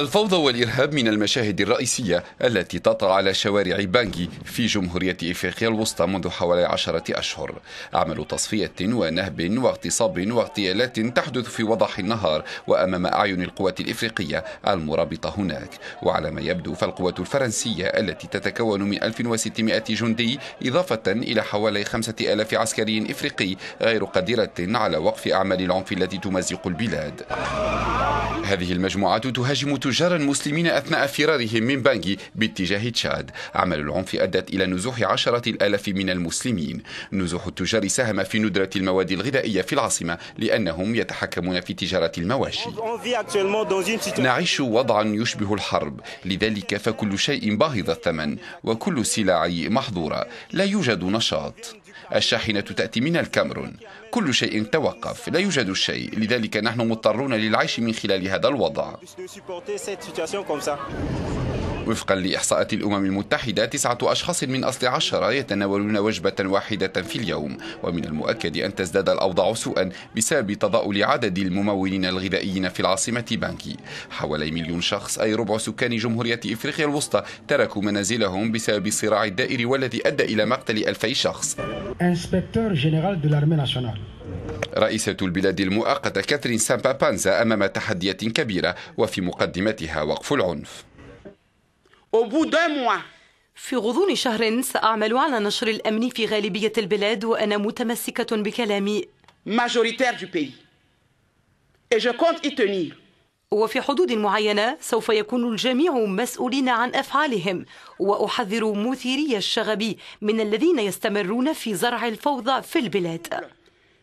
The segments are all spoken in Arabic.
الفوضى والإرهاب من المشاهد الرئيسية التي تطغى على شوارع بانجي في جمهورية إفريقيا الوسطى منذ حوالي عشرة أشهر. عمل تصفية ونهب واغتصاب واغتيالات تحدث في وضح النهار وأمام أعين القوات الإفريقية المرابطة هناك. وعلى ما يبدو فالقوات الفرنسية التي تتكون من 1600 جندي إضافة إلى حوالي 5000 عسكري إفريقي غير قادرة على وقف أعمال العنف التي تمزق البلاد. هذه المجموعات تهاجم تجارا مسلمين أثناء فرارهم من بانجي باتجاه تشاد. عمل العنف أدت إلى نزوح عشرة الآلاف من المسلمين. نزوح التجار ساهم في ندرة المواد الغذائية في العاصمة لأنهم يتحكمون في تجارة المواشي. نعيش وضعا يشبه الحرب. لذلك فكل شيء باهظ الثمن وكل السلع محظورة. لا يوجد نشاط. الشاحنة تأتي من الكاميرون. كل شيء توقف لا يوجد شيء. لذلك نحن مضطرون للعيش من خلال هذا الوضع. وفقا لإحصاءات الأمم المتحدة تسعة أشخاص من أصل عشرة يتناولون وجبة واحدة في اليوم. ومن المؤكد أن تزداد الأوضاع سوءا بسبب تضاؤل عدد الممولين الغذائيين في العاصمة بانكي. حوالي مليون شخص أي ربع سكان جمهورية إفريقيا الوسطى تركوا منازلهم بسبب الصراع الدائري والذي أدى إلى مقتل ألفي شخص. رئيسة البلاد المؤقتة كاثرين سامبا بانزا أمام تحديات كبيرة وفي مقدمتها وقف العنف. في غضون شهر سأعمل على نشر الأمن في غالبية البلاد وأنا متمسكة بكلامي وفي حدود معينة سوف يكون الجميع مسؤولين عن أفعالهم وأحذر مثيري الشغب من الذين يستمرون في زرع الفوضى في البلاد.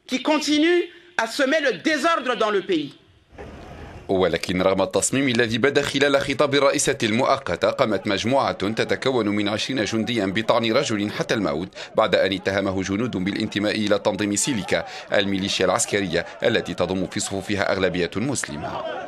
Qui continue à semer le désordre dans le pays. ولكن رغم التصميم الذي بدا خلال خطاب الرئيسة المؤقتة قامت مجموعة تتكون من عشرين جنديا بطعن رجل حتى الموت بعد أن اتهمه جنود بالانتماء إلى تنظيم سيليكا الميليشيا العسكرية التي تضم في صفوفها أغلبية مسلمة.